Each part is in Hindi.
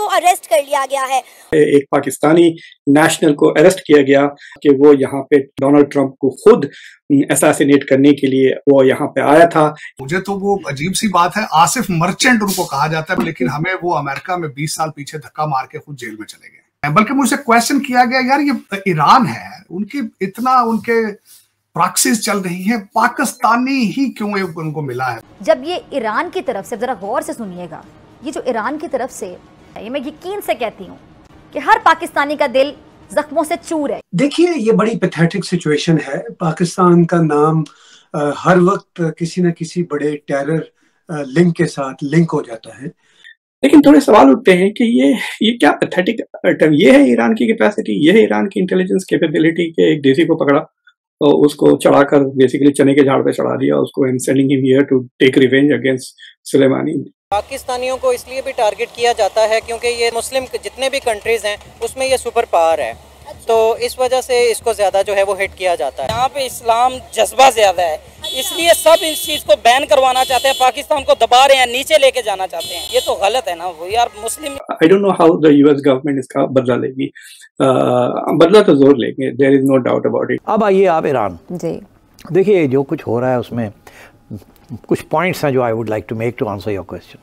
को अरेस्ट कर लिया गया है। एक पाकिस्तानी नेशनल को अरेस्ट किया गया कि वो यहाँ पे डोनाल्ड ट्रंप को खुद असैसिनेट करने के लिए वो यहाँ पे आया था। मुझे तो वो अजीब सी बात है आसिफ मर्चेंट उनको कहा जाता है लेकिन हमें वो अमेरिका में 20 साल पीछे धक्का मार के खुद जेल में चले गए बल्कि मुझसे क्वेश्चन किया गया यार ये ईरान है उनकी इतना उनके प्रैक्टिस चल रही है पाकिस्तानी ही क्यों उनको मिला है? जब ये ईरान की तरफ़ से जरा गौर से सुनिएगा ये जो ईरान की तरफ़ से ये मैं यकीन से कहती हूँ कि हर पाकिस्तानी का दिल जख्मों से चूर है। देखिए ये बड़ी पैथेटिक सिचुएशन है। पाकिस्तान का नाम आ, हर वक्त किसी न किसी बड़े टेरर लिंक के साथ लिंक हो जाता है। लेकिन थोड़े सवाल उठते हैं कि ये ये क्या पैथेटिक आइटम ये है ईरान की कैपेसिटी ये है ईरान की इंटेलिजेंस कैपेबिलिटी के एक देसी को पकड़ा तो उसको चढ़ाकर बेसिकली चने के झाड़ पे चढ़ा दिया उसको and sending him here to take revenge against Soleimani पाकिस्तानियों को इसलिए भी टारगेट किया जाता है क्योंकि ये मुस्लिम जितने भी कंट्रीज़ हैं उसमें ये सुपर पावर है। अच्छा। तो इस वजह से इसको ज़्यादा जो है वो हिट किया जाता है। यहाँ पे इस्लाम जज्बा ज़्यादा है। इसलिए सब इस चीज़ को बैन करवाना चाहते हैं पाकिस्तान को दबा रहे हैं नीचे लेके जाना चाहते हैं। ये तो गलत है ना वो यार Muslim I don't know how the US government इसका बदला लेगी। बदला तो ज़ोर लेंगे there is no doubt about it अब आइए आप ईरान। जी। देखिए जो कुछ हो रहा है उसमें कुछ पॉइंट्स हैं जो I would like to make to answer your question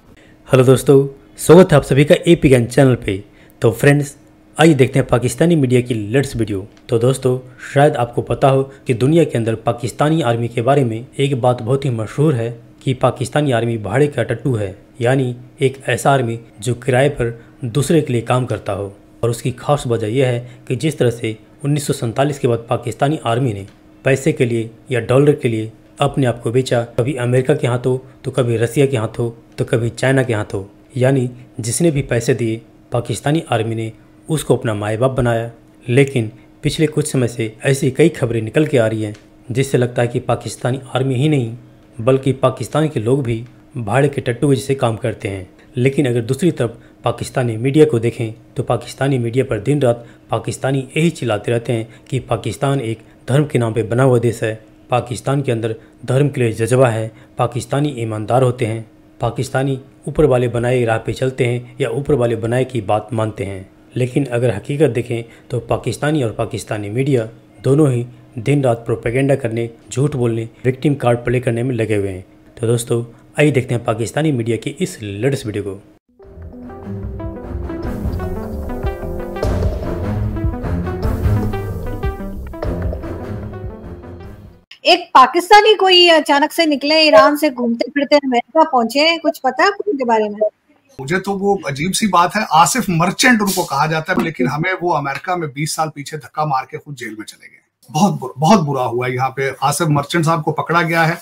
hello दोस्तों, स्वागत है आप सभी का ए पी चैनल पे। तो फ्रेंड्स आइए देखते हैं पाकिस्तानी मीडिया की लेट्स वीडियो तो दोस्तों, शायद आपको पता हो कि दुनिया के अंदर पाकिस्तानी आर्मी के बारे में एक बात बहुत ही मशहूर है कि पाकिस्तानी आर्मी भाड़े का टट्टू है, यानी एक ऐसा आर्मी जो किराए पर दूसरे के लिए काम करता हो। और उसकी खास वजह यह है कि जिस तरह से उन्नीस के बाद पाकिस्तानी आर्मी ने पैसे के लिए या डॉलर के लिए अपने आप को बेचा। कभी अमेरिका के हाथों तो कभी रसिया के हाथों तो कभी चाइना के हाथों। यानी जिसने भी पैसे दिए, पाकिस्तानी आर्मी ने उसको अपना माए बाप बनाया। लेकिन पिछले कुछ समय से ऐसी कई खबरें निकल के आ रही हैं, जिससे लगता है कि पाकिस्तानी आर्मी ही नहीं, बल्कि पाकिस्तान के लोग भी भाड़े के टट्टू जैसे काम करते हैं। लेकिन अगर दूसरी तरफ़ पाकिस्तानी मीडिया को देखें तो पाकिस्तानी मीडिया पर दिन रात पाकिस्तानी यही चिल्लाते रहते हैं कि पाकिस्तान एक धर्म के नाम पर बना हुआ देश है। पाकिस्तान के अंदर धर्म के लिए जज्बा है। पाकिस्तानी ईमानदार होते हैं। पाकिस्तानी ऊपर वाले बनाए राह पे चलते हैं या ऊपर वाले बनाए की बात मानते हैं। लेकिन अगर हकीकत देखें तो पाकिस्तानी और पाकिस्तानी मीडिया दोनों ही दिन रात प्रोपेगेंडा करने, झूठ बोलने विक्टिम कार्ड प्ले करने में लगे हुए हैं। तो दोस्तों, आइए देखते हैं पाकिस्तानी मीडिया की इस लेटेस्ट वीडियो को। एक पाकिस्तानी कोई अचानक से निकले ईरान से घूमते फिरते अमेरिका पहुँचे कुछ पता है उनके बारे में? मुझे तो वो अजीब सी बात है आसिफ मर्चेंट उनको कहा जाता है लेकिन हमें वो अमेरिका में 20 साल पीछे धक्का मार के खुद जेल में चले गए। बहुत बुरा, बहुत बुरा हुआ यहाँ पे। आसिफ मर्चेंट साहब को पकड़ा गया है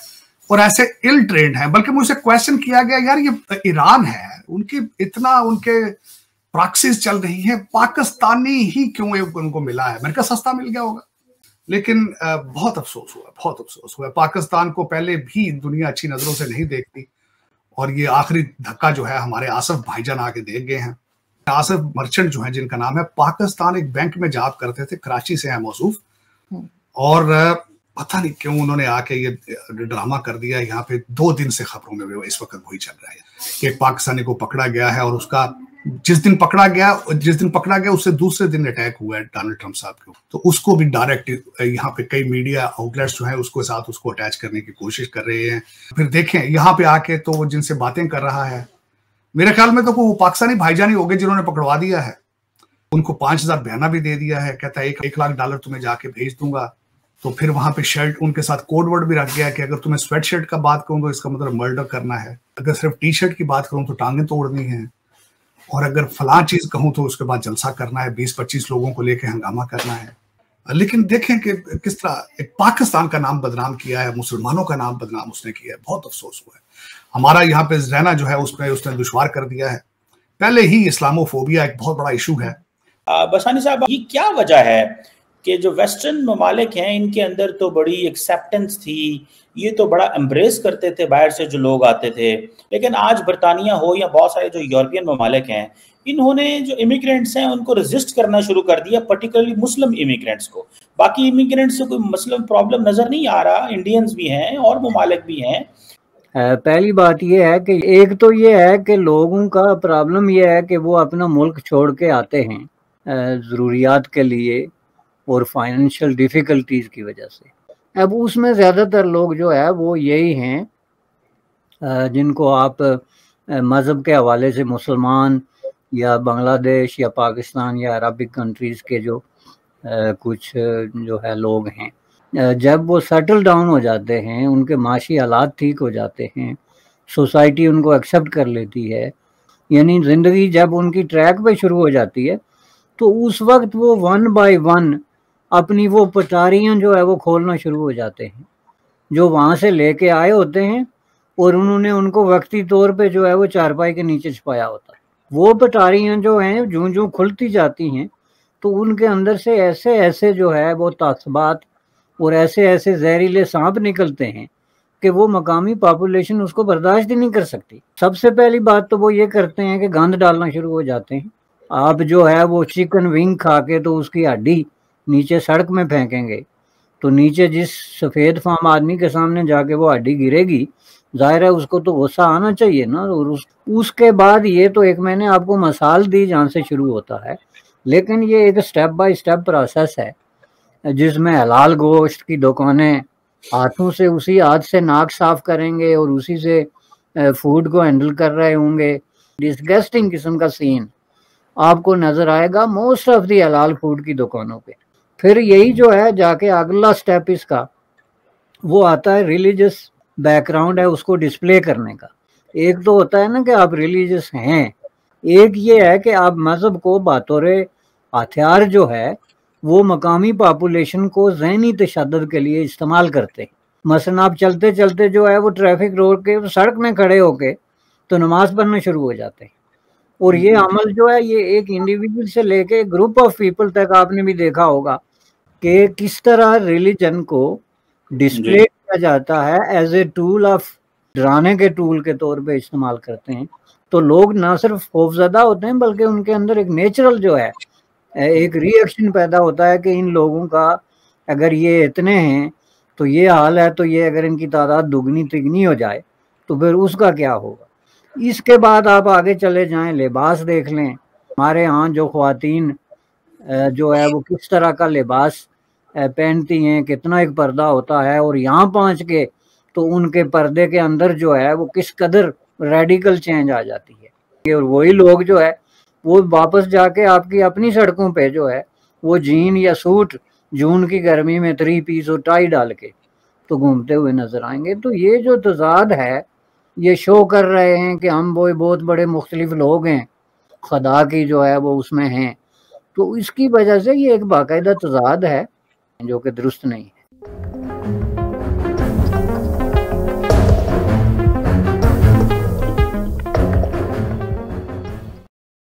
और ऐसे इल ट्रेंड है बल्कि मुझसे क्वेश्चन किया गया यार ये ईरान है उनकी इतना उनके प्रैक्टिस चल रही है पाकिस्तानी ही क्यों उनको मिला है? अमेरिका सस्ता मिल गया होगा। लेकिन बहुत अफसोस हुआ बहुत अफसोस हुआ। पाकिस्तान को पहले भी दुनिया अच्छी नज़रों से नहीं देखती और ये आखिरी धक्का जो है हमारे आसफ भाईजान आके देख गए हैं। आसफ मर्चेंट जो है जिनका नाम है पाकिस्तान एक बैंक में जॉब करते थे कराची से है मौसूफ। हम्म। और पता नहीं क्यों उन्होंने आके ये ड्रामा कर दिया। यहाँ पे दो दिन से खबरों में इस वक्त वही चल रहा है कि एक पाकिस्तानी को पकड़ा गया है और उसका जिस दिन पकड़ा गया जिस दिन पकड़ा गया उससे दूसरे दिन अटैक हुआ है डोनाल्ड ट्रंप साहब को तो उसको भी डायरेक्ट यहाँ पे कई मीडिया आउटलेट्स जो है उसको साथ उसको अटैच करने की कोशिश कर रहे हैं। फिर देखें यहाँ पे आके तो वो जिनसे बातें कर रहा है मेरे ख्याल में तो वो पाकिस्तानी भाईजानी हो गए जिन्होंने पकड़वा दिया है। उनको पाँच हज़ार बहना भी दे दिया है कहता है एक, एक लाख डॉलर तुम्हें जाके भेज दूँगा। तो फिर वहाँ पे शर्ट उनके साथ कोड वर्ड भी रख गया कि अगर तुम्हें स्वेट शर्ट का बात करूँ तो इसका मतलब मर्डर करना है। अगर सिर्फ़ टी शर्ट की बात करूँ तो टांगे तोड़नी है। और अगर फला चीज़ कहूँ तो उसके बाद जलसा करना है बीस पच्चीस लोगों को लेकर हंगामा करना है। लेकिन देखें कि किस तरह एक पाकिस्तान का नाम बदनाम किया है, मुसलमानों का नाम बदनाम उसने किया है, बहुत अफसोस हुआ है। हमारा यहाँ पे रहना जो है उसमें उसने दुशवार कर दिया है। पहले ही इस्लामोफोबिया एक बहुत बड़ा इशू है। बसानी साहब, ये क्या वजह है? कि जो वेस्टर्न ममालिक हैं, इनके अंदर तो बड़ी एक्सेप्टेंस थी। ये तो बड़ा एम्ब्रेस करते थे, बाहर से जो लोग आते थे। लेकिन आज बरतानिया हो या बहुत सारे जो यूरोपियन ममालिक हैं, इन्होंने जो इमिग्रेंट्स हैं, उनको रजिस्ट करना शुरू कर दिया पर्टिकुलरली मुस्लिम इमिग्रेंट्स को। बाकी इमिग्रेंट्स से कोई मसलन प्रॉब्लम नज़र नहीं आ रहा इंडियंस भी हैं और ममालिक भी हैं। पहली बात यह है कि, एक तो ये है कि लोगों का प्रॉब्लम यह है कि वो अपना मुल्क छोड़ के आते हैं ज़रूरियात के लिए। और फाइनेंशियल डिफ़िकल्टीज़ की वजह से। अब उसमें ज़्यादातर लोग जो है, वो यही हैं जिनको आप मज़हब के हवाले से मुसलमान या बांग्लादेश या पाकिस्तान या अरबिक कंट्रीज़ के जो कुछ, जो है लोग हैं जब वो सेटल डाउन हो जाते हैं, उनके माशी हालात ठीक हो जाते हैं सोसाइटी उनको एक्सेप्ट कर लेती है, यानी ज़िंदगी जब उनकी ट्रैक पे शुरू हो जाती है तो उस वक्त वो वन बाय वन अपनी वो पटारियाँ जो है वो खोलना शुरू हो जाते हैं। जो वहाँ से लेके आए होते हैं और उन्होंने उनको वक्ती तौर पे जो है वो चारपाई के नीचे छुपाया होता है। वो पटारियाँ जो हैं जूँ जूँ खुलती जाती हैं तो उनके अंदर से ऐसे ऐसे जो है वो तासबात और ऐसे ऐसे जहरीले सांप निकलते हैं कि वो मकामी पॉपुलेशन उसको बर्दाश्त ही नहीं कर सकती। सबसे पहली बात तो वो ये करते हैं कि गंद डालना शुरू हो जाते हैं। आप जो है वो चिकन विंग खा के तो उसकी हड्डी नीचे सड़क में फेंकेंगे तो नीचे जिस सफ़ेद फार्म आदमी के सामने जाके वो हड्डी गिरेगी, ज़ाहिर है उसको तो गुस्सा आना चाहिए ना, और उस, उसके बाद ये तो एक मैंने आपको मसाल दी जहाँ से शुरू होता है, लेकिन ये एक स्टेप बाय स्टेप प्रोसेस है, जिसमें हलाल गोश्त की दुकानें हाथों से उसी हाथ से नाक साफ़ करेंगे और उसी से फ़ूड को हैंडल कर रहे होंगे। डिस्गस्टिंग किस्म का सीन आपको नज़र आएगा मोस्ट ऑफ़ दी हलाल फ़ूड की दुकानों पे। फिर यही जो है, जाके अगला स्टेप इसका, वो आता है रिलीजियस बैकग्राउंड है उसको डिस्प्ले करने का। एक तो होता है ना कि आप रिलीजियस हैं, एक ये है कि आप मज़हब को बातौर हथियार जो है, वो मकामी पॉपुलेशन को जहनी तशद के लिए इस्तेमाल करते हैं। मसलन आप चलते चलते जो है, वो ट्रैफ़िक रोड के सड़क में खड़े होके तो नमाज़ पढ़ना शुरू हो जाते हैं। और ये अमल जो है ये एक इंडिविजुअल से लेके ग्रुप ऑफ़ पीपल तक आपने भी देखा होगा कि किस तरह रिलीजन को डिस्प्ले किया जाता है एज ए टूल ऑफ़ डराने के टूल के तौर पे इस्तेमाल करते हैं। तो लोग ना सिर्फ़ खौफजदा होते हैं बल्कि उनके अंदर एक नेचुरल जो है एक रिएक्शन पैदा होता है कि इन लोगों का अगर ये इतने हैं तो ये हाल है तो ये अगर इनकी तादाद दुगनी तिगनी हो जाए तो फिर उसका क्या होगा? इसके बाद आप आगे चले जाएँ, लिबास देख लें। हमारे यहाँ जो खातन जो है, वो किस तरह का लिबास पहनती हैं, कितना एक पर्दा होता है और यहाँ पहुँच के तो उनके पर्दे के अंदर जो है, वो किस कदर रेडिकल चेंज आ जाती है। और वही लोग जो है, वो वापस जाके आपकी अपनी सड़कों पे जो है, वो जीन या सूट जून की गर्मी में थ्री पीस और टाई डाल के तो घूमते हुए नज़र आएँगे। तो ये जो तजाद है ये शो कर रहे हैं कि हम वो बहुत बड़े मुख्तलिफ़ लोग हैं, खुदा की जो है वो उसमें हैं। तो इसकी वजह से ये एक बाकायदा तजाद है, जो कि दुरुस्त नहीं।